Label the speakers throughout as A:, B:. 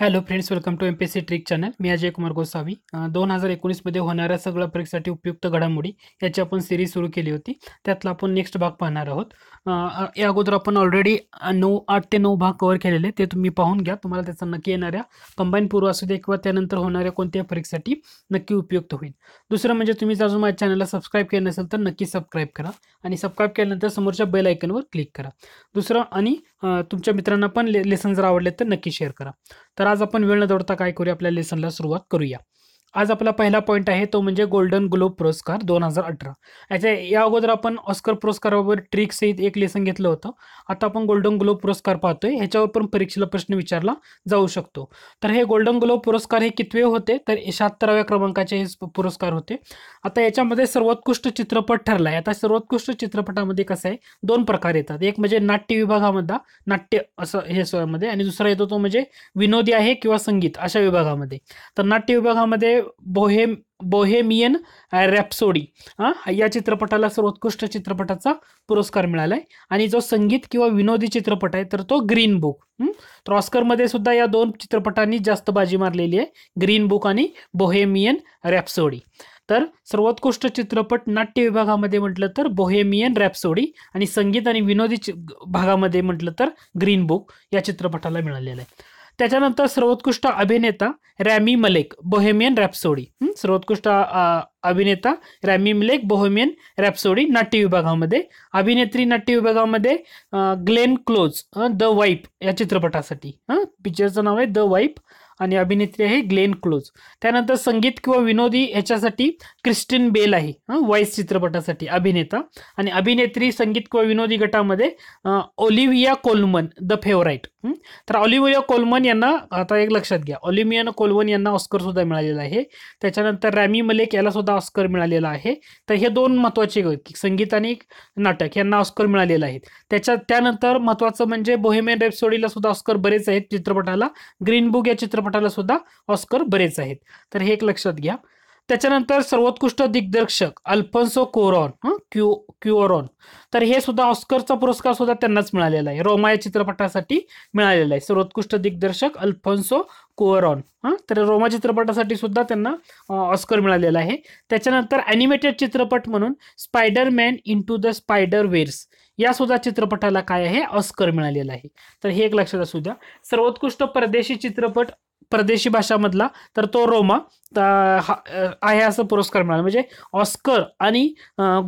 A: Hello friends welcome to M P S C trick channel मी अजय कुमार गोसावी. दोन हजार एकोणीसमध्ये होणाऱ्या सगळ्या परीक्षेसाठी उपयुक्त घडामोडी याची आपण सिरीज सुरू केली होती. त्यातला आपण नेक्स्ट भाग पाहणार आहोत. या अगोदर आपण ऑलरेडी नऊ आठ ते नऊ भाग कव्हर केलेले ते तुम्ही पाहून घ्या. तुम्हाला त्याचा नक्की येणाऱ्या कंबाईन पूर्व असू दे किंवा त्यानंतर होणाऱ्या कोणत्याही परीक्षेसाठी नक्की उपयुक्त होईल. दुसरं म्हणजे तुम्ही जर अजून माझ्या चॅनलला सबस्क्राईब केलं नसेल तर नक्की सबस्क्राईब करा. आणि सबस्क्राईब केल्यानंतर समोरच्या बेल आयकनवर क्लिक करा. दुसरं आणि तुमच्या मित्रांना पण ले लेसन जर आवडले तर नक्की शेअर करा. तर आज आपण वेळ न दौडता काय करूया? आपल्या लेसनला सुरुवात करूया. आज आपला पहिला पॉईंट आहे तो म्हणजे गोल्डन ग्लोब पुरस्कार दोन हजार अठरा. याच्या या अगोदर आपण ऑस्कर पुरस्कारावर ट्रिक सहित एक लेसन घेतलं होतं. आता आपण गोल्डन ग्लोब पुरस्कार पाहतोय. ह्याच्यावर पण परीक्षेला प्रश्न विचारला जाऊ शकतो. तर हे गोल्डन ग्लोब पुरस्कार हे कितवे होते? तर शहात्तराव्या क्रमांकाचे हे पुरस्कार होते. आता याच्यामध्ये सर्वोत्कृष्ट चित्रपट ठरला आहे आता सर्वोत्कृष्ट चित्रपटामध्ये कसं आहे? दोन प्रकार येतात. एक म्हणजे नाट्य विभागामधला नाट्य असं हे सोयामध्ये आणि दुसरा येतो तो म्हणजे विनोदी आहे किंवा संगीत अशा विभागामध्ये. तर नाट्य विभागामध्ये बोहेम बोहेमियन रॅप्सोडी हा? या चित्रपटाला सर्वोत्कृष्ट चित्रपटाचा पुरस्कार मिळाला आहे आणि जो संगीत किंवा विनोदी चित्रपट आहे तर तो ग्रीन बुक. तर ऑस्करमध्ये सुद्धा या दोन चित्रपटांनी जास्त बाजी मारलेली आहे ग्रीन बुक आणि बोहेमियन रॅप्सोडी. तर सर्वोत्कृष्ट चित्रपट नाट्य विभागामध्ये म्हटलं तर बोहेमियन रॅप्सोडी आणि संगीत आणि विनोदी भागामध्ये म्हटलं तर ग्रीन बुक या चित्रपटाला मिळालेलं आहे. त्याच्यानंतर सर्वोत्कृष्ट अभिनेता रॅमी मलेक बोहेमियन रॅप्सोडी. सर्वोत्कृष्ट अभिनेता रॅमी मलेक बोहेमियन रॅप्सोडी नाट्य विभागामध्ये. अभिनेत्री नाट्य विभागामध्ये ग्लेन क्लोज द वाईप या चित्रपटासाठी. हां? पिक्चरचं नाव आहे द वाईप आणि अभिनेत्री आहे ग्लेन क्लोज. त्यानंतर संगीत किंवा विनोदी याच्यासाठी क्रिस्टिन बेल आहे. हं? चित्रपटासाठी अभिनेता. आणि अभिनेत्री संगीत किंवा विनोदी गटामध्ये ओलिव्हिया कोलमन द फेवराईट तर ऑलिव्हिया कोलमन यांना आता एक लक्षात घ्या ऑलिमियन कोलमन यांना ऑस्कर सुद्धा मिळालेला आहे. त्याच्यानंतर रॅमी मलेक याला सुद्धा ऑस्कर मिळालेला आहे. तर हे दोन महत्त्वाचे संगीत आणि नाटक यांना ऑस्कर मिळालेलं आहे. त्याच्या त्यानंतर महत्त्वाचं म्हणजे बोहेमियन रेपसोडीला सुद्धा ऑस्कर बरेच आहेत चित्रपटाला. ग्रीन बुक या चित्रपटाला सुद्धा ऑस्कर बरेच आहेत. तर हे एक लक्षात घ्या. त्याच्यानंतर सर्वोत्कृष्ट दिग्दर्शक अल्फन्सो कोरॉन क्यू क्युओरॉन. तर हे सुद्धा ऑस्करचा पुरस्कार सुद्धा त्यांनाच मिळालेला आहे. रोमा या चित्रपटासाठी मिळालेला आहे. सर्वोत्कृष्ट दिग्दर्शक अल्फन्सो कुअरॉन हां तर रोमा चित्रपटासाठी सुद्धा त्यांना ऑस्कर मिळालेला आहे. त्याच्यानंतर ॲनिमेटेड चित्रपट म्हणून Spider Man into the Spider verse या सुद्धा चित्रपटाला काय आहे? ऑस्कर मिळालेला आहे. तर हे एक लक्षात असू द्या. सर्वोत्कृष्ट परदेशी चित्रपट परदेशी भाषामधला तर तो रोमा आहे असं पुरस्कार मिळाला. म्हणजे ऑस्कर आणि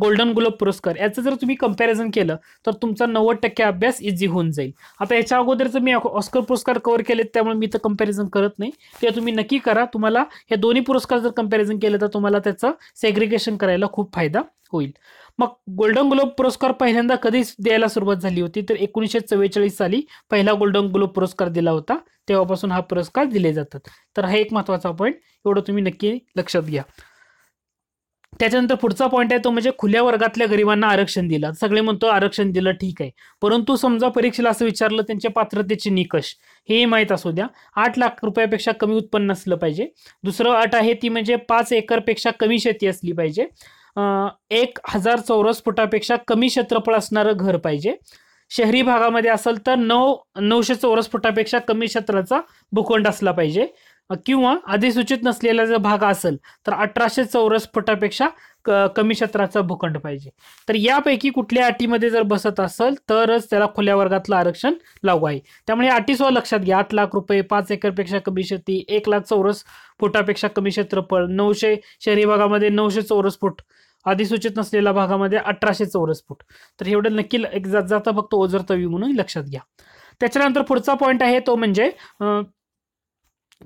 A: गोल्डन ग्लोब पुरस्कार याचं जर तुम्ही कंपॅरिझन केलं तर तुमचा नव्वद टक्के अभ्यास इझी होऊन जाईल. आता याच्या अगोदरचं मी ऑस्कर पुरस्कार कव्हर केलेत त्यामुळे मी तर कंपॅरिझन करत नाही. ते तुम्ही नक्की करा. तुम्हाला हे दोन्ही पुरस्कार जर कंपॅरिझन केलं तर तुम्हाला त्याचं सेग्रिगेशन करायला खूप फायदा होईल. मग गोल्डन ग्लोब पुरस्कार पहिल्यांदा कधी द्यायला सुरुवात झाली होती? तर एकोणीसशे चव्वेचाळीस साली पहिला गोल्डन ग्लोब पुरस्कार दिला होता. तेव्हापासून हा पुरस्कार दिले जातात. तर हा एक महत्त्वाचा पॉईंट एवढं तुम्ही नक्की लक्षात घ्या. त्याच्यानंतर पुढचा पॉईंट आहे तो म्हणजे खुल्या वर्गातल्या गरिबांना आरक्षण दिलं. सगळे म्हणतो आरक्षण दिलं ठीक आहे. परंतु समजा परीक्षेला असं विचारलं त्यांच्या पात्रतेचे निकष हेही माहीत असू द्या. आठ लाख रुपयापेक्षा कमी उत्पन्न असलं पाहिजे. दुसरं अट आहे ती म्हणजे पाच एकरपेक्षा कमी शेती असली पाहिजे. एक हजार चौरस फुटापेक्षा कमी क्षेत्रफळ असणारं घर पाहिजे. शहरी भागामध्ये असेल तर नऊ नऊशे चौरस फुटापेक्षा कमी क्षेत्राचा भूखंड असला पाहिजे. किंवा अधिसूचित नसलेला जर भाग असेल तर अठराशे चौरस फुटापेक्षा कमी क्षेत्राचा भूखंड पाहिजे. तर यापैकी कुठल्या अटीमध्ये जर बसत असेल तरच त्याला खुल्या वर्गातलं आरक्षण लागू आहे. त्यामुळे या अटी लक्षात घ्या आठ लाख रुपये पाच एकरपेक्षा कमी शेती एक लाख चौरस फुटापेक्षा कमी क्षेत्रफळ नऊशे शहरी भागामध्ये नऊशे चौरस फूट अधिसूचित नसलेल्या भागामध्ये अठराशे चौरस फूट. तर एवढं नक्की एक जात जाता फक्त ओझरतवी म्हणून लक्षात घ्या. त्याच्यानंतर पुढचा पॉईंट आहे तो म्हणजे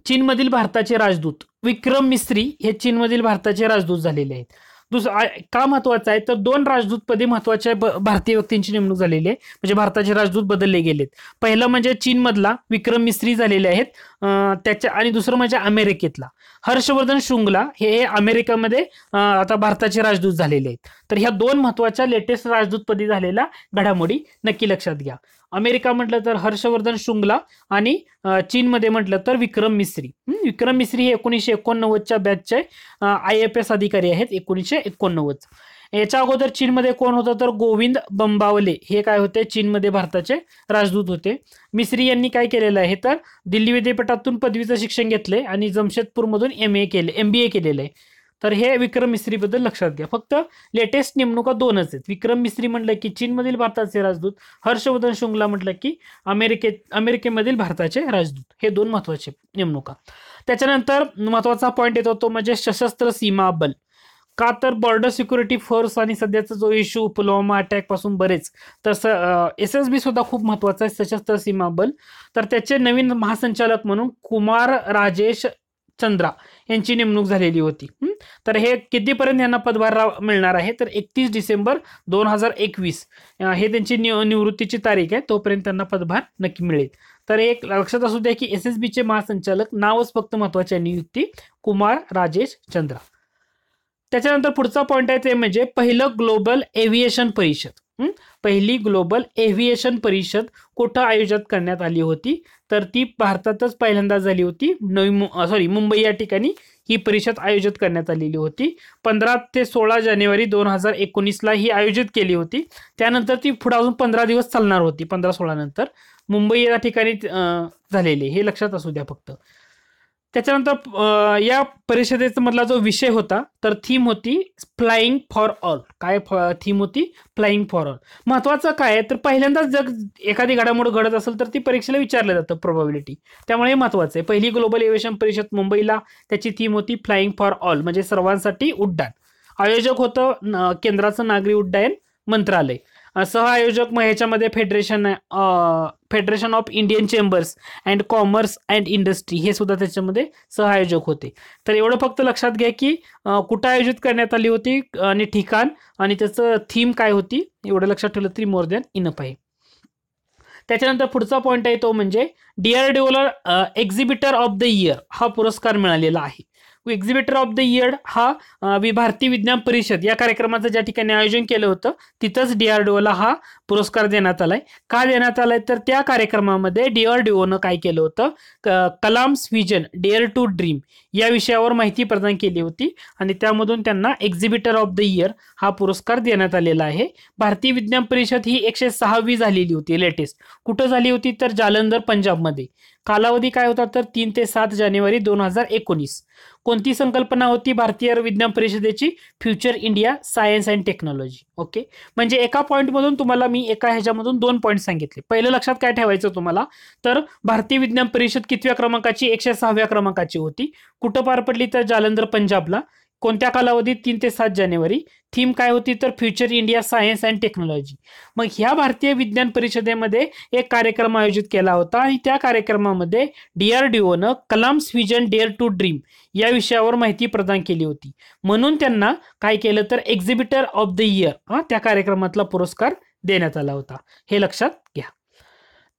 A: चीनमधील भारताचे राजदूत विक्रम मिस्त्री हे चीनमधील भारताचे राजदूत झालेले आहेत. दुसरं का महत्वाचं आहे? तर दोन राजदूतपदी महत्त्वाच्या भारतीय व्यक्तींची नेमणूक झालेली आहे. म्हणजे भारताचे राजदूत बदलले गेलेत. पहिलं म्हणजे चीनमधला विक्रम मिस्त्री झालेले आहेत. त्याच्या आणि दुसरं म्हणजे अमेरिकेतला. हर्षवर्धन शृंगला हे अमेरिकेमध्ये आता भारताचे राजदूत झालेले आहेत. तर ह्या दोन महत्त्वाच्या लेटेस्ट राजदूतपदी झालेल्या घडामोडी नक्की लक्षात घ्या. अमेरिका म्हटलं तर हर्षवर्धन शृंगला आणि चीनमध्ये म्हटलं तर विक्रम मिस्री. विक्रम मिस्री हे एकोणीसशे एकोणनव्वदच्या बॅचचे आय एफ एस अधिकारी आहेत. एकोणीसशे एकोणनव्वद. याच्या अगोदर चीनमध्ये कोण होतं? तर गोविंद बंबावले. हे काय होते? चीनमध्ये भारताचे राजदूत होते. मिस्री यांनी काय केलेलं आहे? तर दिल्ली विद्यापीठातून पदवीचं शिक्षण घेतले आणि जमशेदपूरमधून एम ए केले एम बी ए केलेलं आहे. तर हे विक्रम मिस्त्रीबद्दल लक्षात घ्या. फक्त लेटेस्ट नेमणुका दोनच आहेत. विक्रम मिस्त्री म्हटलं की चीनमधील भारताचे राजदूत. हर्षवर्धन शृंगला म्हटलं की अमेरिकेत अमेरिकेमधील भारताचे राजदूत. हे दोन महत्त्वाचे नेमणुका. त्याच्यानंतर महत्त्वाचा पॉईंट येतो तो म्हणजे सशस्त्र सीमा बल. का तर बॉर्डर सिक्युरिटी फोर्स आणि सध्याचा जो इश्यू पुलवामा अटॅकपासून बरेच तर एस एस बी सुद्धा खूप महत्त्वाचा आहे सशस्त्र सीमा बल. तर त्याचे नवीन महासंचालक म्हणून कुमार राजेश चंद्रा यांची नेमणूक झालेली होती. तर हे कितीपर्यंत यांना पदभार मिळणार आहे? तर एकतीस डिसेंबर दोन हजार एकवीस हे त्यांची निवृत्तीची तारीख आहे तोपर्यंत त्यांना पदभार नक्की मिळेल. तर एक लक्षात असू द्या की एस एस बीचे महासंचालक नावच फक्त महत्वाची नियुक्ती कुमार राजेश चंद्रा. त्याच्यानंतर पुढचा पॉईंट आहे ते म्हणजे पहिलं ग्लोबल एव्हिएशन परिषद. पहिली ग्लोबल एव्हिएशन परिषद कुठं आयोजित करण्यात आली होती? तर ती भारतातच पहिल्यांदा झाली होती. नवी सॉरी मुंबई या ठिकाणी ही परिषद आयोजित करण्यात आलेली होती. पंधरा ते सोळा जानेवारी दोन हजार एकोणीसला ही आयोजित केली होती. त्यानंतर ती पुढे अजून पंधरा दिवस चालणार होती पंधरा सोळा नंतर. मुंबई या ठिकाणी झालेली हे लक्षात असू द्या फक्त. त्याच्यानंतर या परिषदेचा मधला जो विषय होता तर थीम होती फ्लाईंग फॉर ऑल काय थीम होती फ्लाईंग फॉर ऑल महत्वाचं काय तर पहिल्यांदाच जग एखादी घडामोड घडत असेल तर ती परीक्षेला विचारलं जातं प्रोबॅबिलिटी त्यामुळे हे महत्वाचं आहे. पहिली ग्लोबल एव्हिएशन परिषद मुंबईला त्याची थीम होती फ्लाईंग फॉर ऑल म्हणजे सर्वांसाठी उड्डाण. आयोजक होतं केंद्राचं नागरी उड्डाण मंत्रालय. सहआयोजक मग ह्याच्यामध्ये federation federation of Indian chambers and commerce and industry हे सुद्धा त्याच्यामध्ये सहआयोजक होते. तर एवढं फक्त लक्षात घ्या की कुठं आयोजित करण्यात आली होती आणि ठिकाण आणि त्याचं थीम काय होती एवढं लक्षात ठेवलं तरी मोर दॅन इनफ आहे. त्याच्यानंतर पुढचा पॉईंट आहे तो म्हणजे डीआरडीओला एक्झिबिटर ऑफ द इयर हा पुरस्कार मिळालेला आहे. एक्झिबिटर ऑफ द इयर हा uh, भारतीय विज्ञान परिषद या कार्यक्रमाचं ज्या ठिकाणी आयोजन केलं होतं तिथंच डीआरडीओला हा पुरस्कार देण्यात आलाय. का देण्यात आलाय? तर त्या कार्यक्रमामध्ये डीआरडीओनं काय केलं होतं? Kalam's vision dare to dream या विषयावर माहिती प्रदान केली होती आणि त्यामधून त्यांना एक्झिबिटर ऑफ द इयर हा पुरस्कार देण्यात आलेला आहे. भारतीय विज्ञान परिषद ही एकशे सहावी झालेली होती लेटेस्ट कुठं झाली होती? तर जालंधर पंजाब मध्ये. कालावधी काय होता तर तीन ते सात जानेवारी दोन हजार एकोणीस. कोणती संकल्पना होती भारतीय विज्ञान परिषदेची? Future India science and technology. Okay? म्हणजे एका पॉईंटमधून तुम्हाला मी एका ह्याच्यामधून दोन पॉईंट सांगितले. पहिलं लक्षात काय ठेवायचं तुम्हाला? तर भारतीय विज्ञान परिषद कितव्या क्रमांकाची? एकशे सहाव्या क्रमांकाची होती. कुठं पार पडली तर जालंधर पंजाबला? कोणत्या कालावधीत तीन ते सात जानेवारी? थीम काय होती? तर future India science and technology. मग ह्या भारतीय विज्ञान परिषदेमध्ये एक कार्यक्रम आयोजित केला होता आणि त्या कार्यक्रमामध्ये डीआरडीओनं Kalam's vision dare to dream या विषयावर माहिती प्रदान केली होती. म्हणून त्यांना काय केलं तर एक्झिबिटर ऑफ द इयर हा त्या कार्यक्रमातला पुरस्कार देण्यात आला होता. हे लक्षात घ्या.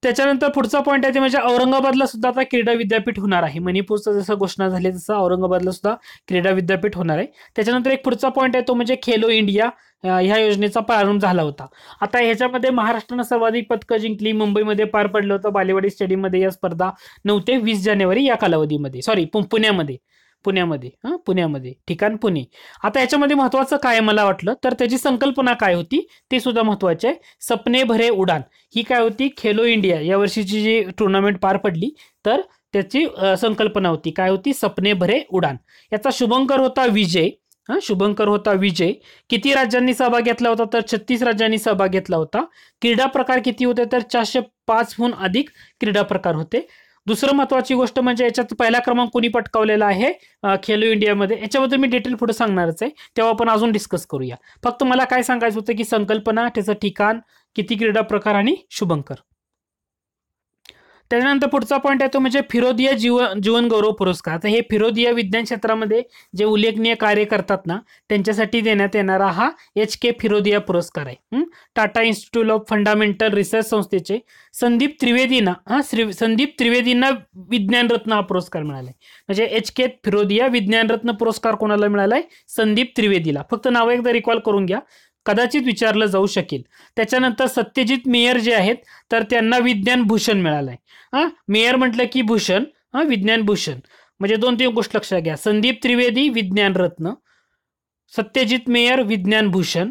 A: त्याच्यानंतर पुढचा पॉईंट आहे ते म्हणजे औरंगाबादला सुद्धा आता क्रीडा विद्यापीठ होणार आहे. मणिपूरचं जसं घोषणा झाली तसं औरंगाबादला सुद्धा क्रीडा विद्यापीठ होणार आहे. त्याच्यानंतर एक पुढचा पॉईंट आहे तो म्हणजे खेलो इंडिया ह्या योजनेचा प्रारंभ झाला होता. आता ह्याच्यामध्ये महाराष्ट्रानं सर्वाधिक पदकं जिंकली. मुंबईमध्ये पार पडलं होतं. बालेवाडी स्टेडियममध्ये या स्पर्धा नऊ ते वीस जानेवारी या कालावधीमध्ये. सॉरी पुण्यामध्ये. पुण्यामध्ये हां पुण्यामध्ये ठिकाण पुणे. आता याच्यामध्ये महत्त्वाचं काय मला वाटलं तर त्याची संकल्पना काय होती ते सुद्धा महत्त्वाचे आहे. सपने भरे उडान. ही काय होती? खेलो इंडिया. या वर्षीची जी टुर्नामेंट पार पडली तर त्याची संकल्पना होती. काय होती? सपने भरे उडान. याचा शुभंकर होता विजय हा शुभंकर होता विजय. किती राज्यांनी सहभाग घेतला होता? तर छत्तीस राज्यांनी सहभाग घेतला होता. क्रीडा प्रकार किती होते? तर चारशे पाचहून अधिक क्रीडा प्रकार होते. दुसरं महत्वाची गोष्ट म्हणजे याच्यात पहिला क्रमांक कोणी पटकावलेला आहे खेलो इंडियामध्ये. याच्याबद्दल मी डिटेल पुढे सांगणारच आहे. तेव्हा आपण अजून डिस्कस करूया. फक्त मला काय सांगायचं होतं की संकल्पना त्याचं ठिकाण किती क्रीडा प्रकार आणि शुभंकर. त्याच्यानंतर पुढचा पॉईंट आहे तो म्हणजे फिरोदिया जीवन जीवन गौरव पुरस्कार. तर हे फिरोदिया विज्ञान क्षेत्रामध्ये जे उल्लेखनीय कार्य करतात ना त्यांच्यासाठी देण्यात येणारा हा एच के फिरोदिया पुरस्कार आहे. Tata institute of fundamental research संस्थेचे संदीप त्रिवेदींना हा संदीप त्रिवेदींना विज्ञान रत्न हा पुरस्कार मिळालाय. म्हणजे एच के फिरोदिया विज्ञान रत्न पुरस्कार कोणाला मिळालाय? संदीप त्रिवेदीला. फक्त नाव एकदा रिकॉल करून घ्या. कदाचित विचारलं जाऊ शकेल. त्याच्यानंतर सत्यजित मेयर जे आहेत तर त्यांना विज्ञान भूषण मिळालं आहे हा? मेयर म्हटलं की भूषण हा? विज्ञान भूषण. म्हणजे दोन तीन गोष्ट लक्षात घ्या. संदीप त्रिवेदी विज्ञान रत्न. सत्यजित मेयर विज्ञान भूषण.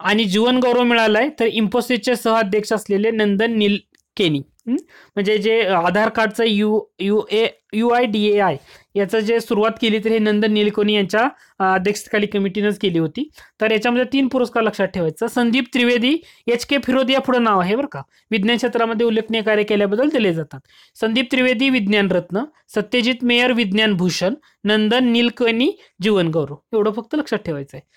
A: आणि जीवन गौरव मिळालाय तर इन्फोसिसचे सहअध्यक्ष असलेले नंदन निलकेनी केनी म्हणजे जे आधार कार्डचं U U A U I D A I याचं जे सुरुवात केली तर हे नंदन निलकोनी यांच्या अध्यक्षतेखाली कमिटीनंच केली होती. तर याच्यामध्ये तीन पुरस्कार लक्षात ठेवायचं. संदीप त्रिवेदी एच के फिरोदी या पुढं नाव आहे बरं का. विज्ञान क्षेत्रामध्ये उल्लेखनीय कार्य केल्याबद्दल दिले जातात. संदीप त्रिवेदी विज्ञान रत्न. सत्यजित मेयर विज्ञान भूषण. नंदन निलकनी जीवन गौरव. एवढं फक्त लक्षात ठेवायचं आहे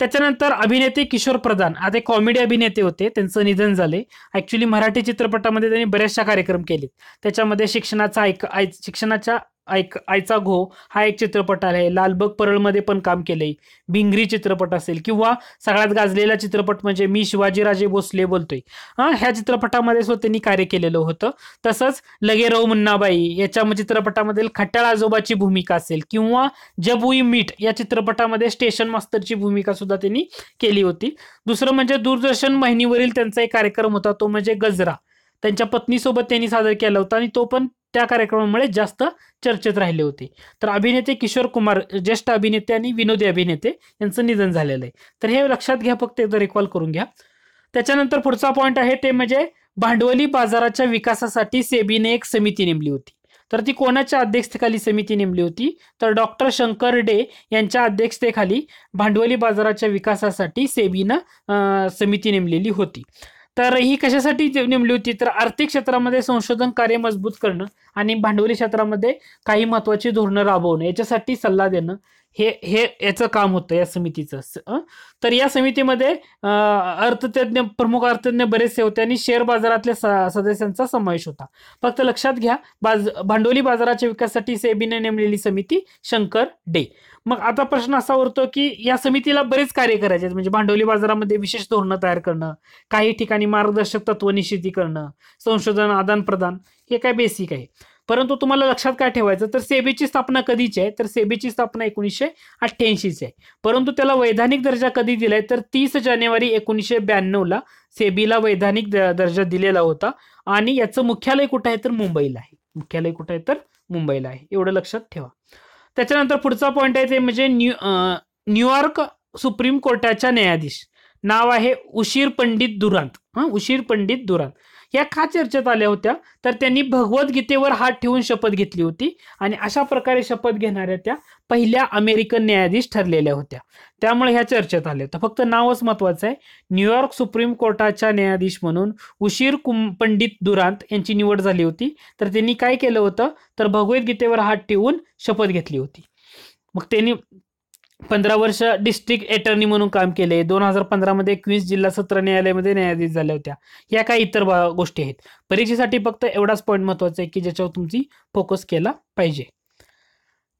A: त्याच्यानंतर अभिनेते किशोर प्रधान. आता कॉमेडी अभिनेते होते त्यांचं निधन झाले. ऍक्च्युली मराठी चित्रपटामध्ये त्यांनी बऱ्याचशा कार्यक्रम केले त्याच्यामध्ये शिक्षणाचा ऐक शिक्षणाच्या ऐक आयचा घो हा एक चित्रपट आहे लालबाग परळमध्ये पण काम केलंय. भिंगरी चित्रपट असेल किंवा सगळ्यात गाजलेला चित्रपट म्हणजे मी शिवाजीराजे भोसले बोलतोय. हा ह्या चित्रपटामध्ये सुद्धा त्यांनी कार्य केलेलं होतं. तसंच लगेराव मुन्नाबाई याच्या म- चित्रपटामधील खट्याळ आजोबाची भूमिका असेल किंवा जब वी मीट या चित्रपटामध्ये स्टेशन मास्तरची भूमिका सुद्धा त्यांनी केली होती. दुसरं म्हणजे दूरदर्शन वाहिनीवरील त्यांचा एक कार्यक्रम होता तो म्हणजे गजरा. त्यांच्या पत्नीसोबत त्यांनी सादर केला होता आणि तो पण त्या कार्यक्रमामुळे जास्त चर्चेत राहिले होते. तर अभिनेते किशोर कुमार ज्येष्ठ अभिनेते आणि विनोदी अभिनेते यांचं निधन झालेलं आहे. तर हे लक्षात घ्या फक्त एकदा रिकॉल करून घ्या. त्याच्यानंतर पुढचा पॉईंट आहे ते म्हणजे भांडवली बाजाराच्या विकासासाठी सेबीने एक समिती नेमली होती. तर ती कोणाच्या अध्यक्षतेखाली समिती नेमली होती? तर डॉक्टर शंकर डे यांच्या अध्यक्षतेखाली भांडवली बाजाराच्या विकासासाठी सेबीनं समिती नेमलेली होती. तर ही कशासाठी नेमली होती? तर आर्थिक क्षेत्रामध्ये संशोधन कार्य मजबूत करणं आणि भांडवली क्षेत्रामध्ये काही महत्वाची धोरणं राबवणं याच्यासाठी सल्ला देणं हे हे याचं काम होतं या समितीचं. तर या समितीमध्ये अर्थतज्ञ प्रमुख अर्थतज्ञ बरेचसे होते आणि शेअर बाजारातल्या सदस्यांचा समावेश होता. फक्त लक्षात घ्या बाज भांडवली बाजाराच्या विकासासाठी सेबीने नेमलेली समिती शंकर डे. मग आता प्रश्न असा उरतो की या समितीला बरेच कार्य करायचे म्हणजे भांडवली बाजारामध्ये विशेष धोरणं तयार करणं काही ठिकाणी मार्गदर्शक तत्व निश्चिती करणं संशोधन आदान प्रदान हे काय बेसिक आहे. परंतु तुम्हाला लक्षात काय ठेवायचं? तर सेबीची स्थापना कधीची आहे? तर सेबीची स्थापना एकोणीसशे अठ्ठ्याऐंशीची आहे. परंतु त्याला वैधानिक दर्जा कधी दिलाय? तर तीस जानेवारी एकोणीसशे ब्याण्णवला सेबीला वैधानिक दर्जा दिलेला होता. आणि याचं मुख्यालय कुठं आहे? तर मुंबईला आहे. मुख्यालय कुठं आहे? तर मुंबईला आहे. एवढं लक्षात ठेवा. त्याच्यानंतर पुढचा पॉईंट आहे ते म्हणजे न्यू न्यूयॉर्क सुप्रीम कोर्टाच्या न्यायाधीश. नाव आहे उशीर पंडित दुरांत. हा? उशीर पंडित दुरांत. या का चर्चेत आल्या होत्या. तर त्यांनी भगवद्गीतेवर हात ठेवून शपथ घेतली होती. आणि अशा प्रकारे शपथ घेणाऱ्या त्या पहिल्या अमेरिकन न्यायाधीश ठरलेल्या होत्या. त्यामुळे ह्या चर्चेत आल्या. होत्या फक्त नावच महत्वाचं आहे. न्यूयॉर्क सुप्रीम कोर्टाच्या न्यायाधीश म्हणून उशीर कुम पंडित दुरांत यांची निवड झाली होती. तर त्यांनी काय केलं होतं? तर भगवद्गीतेवर हात ठेवून शपथ घेतली होती. मग त्यांनी पंधरा वर्ष डिस्ट्रिक्ट एटर्नी म्हणून काम केले दोन हजार पंधरामध्ये क्वीन्स जिल्हा सत्र न्यायालयामध्ये न्यायाधीश झाल्या होत्या. या काही इतर गोष्टी आहेत. परीक्षेसाठी फक्त एवढाच पॉईंट महत्त्वाचा आहे की ज्याच्यावर तुमची फोकस केला पाहिजे.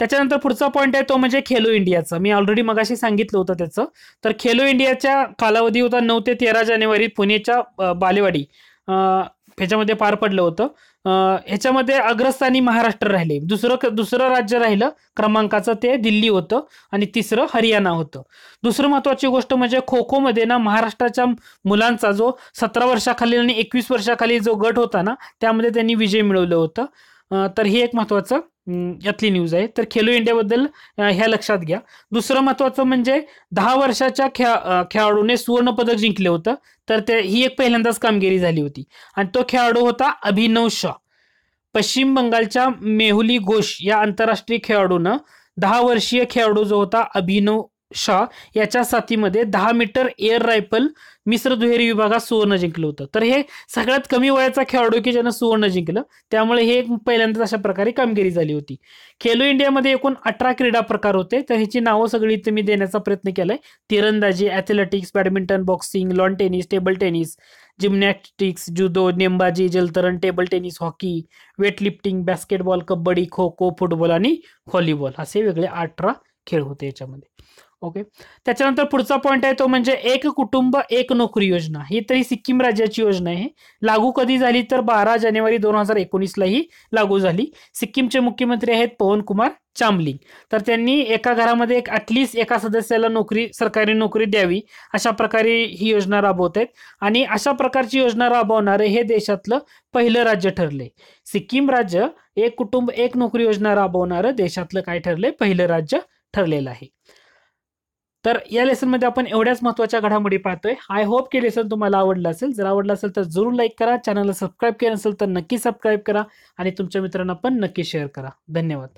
A: त्याच्यानंतर पुढचा पॉईंट आहे तो म्हणजे खेलो इंडियाचा. मी ऑलरेडी मगाशी सांगितलं होतं त्याचं. तर खेलो इंडियाच्या कालावधी होता नऊ ते तेरा जानेवारी पुणेच्या बालेवाडी ह्याच्यामध्ये पार पडलं होतं. ह्याच्यामध्ये अग्रस्थानी महाराष्ट्र राहिले. दुसरं दुसरं राज्य राहिलं क्रमांकाचं ते दिल्ली होतं आणि तिसरं हरियाणा होतं. दुसरं महत्वाची गोष्ट म्हणजे खो खोमध्ये ना महाराष्ट्राच्या मुलांचा जो सतरा वर्षाखालील आणि एकवीस वर्षाखाली जो गट होता ना त्यामध्ये त्यांनी विजय मिळवलं होतं. तर हे एक महत्वाचं यातली न्यूज आहे. तर खेलो इंडियाबद्दल ह्या लक्षात घ्या. दुसरं महत्वाचं म्हणजे दहा वर्षाच्या खेळा खेळाडूने सुवर्ण पदक जिंकले होतं. तर ते ही एक पहिल्यांदाच कामगिरी झाली होती. आणि तो खेळाडू होता अभिनव शॉ. पश्चिम बंगालच्या मेहुली घोष या आंतरराष्ट्रीय खेळाडूनं दहा वर्षीय खेळाडू जो होता अभिनव शॉ याच्या साथीमध्ये दहा मीटर एअर रायफल मिश्र दुहेरी विभागात सुवर्ण जिंकलं होतं. तर हे सगळ्यात कमी वयाचा खेळाडू की ज्यानं सुवर्ण जिंकलं त्यामुळे हे पहिल्यांदाच अशा प्रकारे कामगिरी झाली होती. खेलो इंडियामध्ये एकूण अठरा क्रीडा प्रकार होते तर ह्याची नावं सगळी इथे मी देण्याचा प्रयत्न केलाय. तिरंदाजी athletics badminton boxing lawn tennis table tennis gymnastics judo नेमबाजी जलतरण table tennis hockey weightlifting basketball kabaddi kho kho football आणि व्हॉलीबॉल असे वेगळे अठरा खेळ होते याच्यामध्ये. ओके त्याच्यानंतर पुढचा पॉईंट आहे तो म्हणजे एक कुटुंब एक नोकरी योजना. ही तरी सिक्कीम राज्याची योजना आहे. लागू कधी झाली तर बारा जानेवारी दोन हजार एकोणीसला ही लागू झाली. सिक्कीमचे मुख्यमंत्री आहेत पवन कुमार चामलिंग. तर त्यांनी एका घरामध्ये एक ॲटलिस्ट एका सदस्याला नोकरी सरकारी नोकरी द्यावी अशा प्रकारे ही योजना राबवत आहेत. आणि अशा प्रकारची योजना राबवणारे हे देशातलं पहिलं राज्य ठरले सिक्कीम राज्य एक कुटुंब एक नोकरी योजना राबवणारं देशातलं काय ठरलंय? पहिलं राज्य ठरलेलं आहे. तर या लेसनमध्ये आपण एवढ्याच महत्त्वाच्या घडामोडी पाहतोय. आय होप की लेसन तुम्हाला आवडलं असेल. जर आवडलं असेल तर जरूर लाईक करा. चॅनलला सबस्क्राईब केलं असेल तर नक्की सबस्क्राईब करा आणि तुमच्या मित्रांना पण नक्की शेअर करा. धन्यवाद.